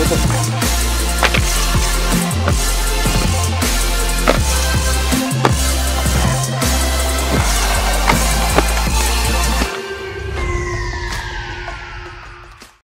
Puta.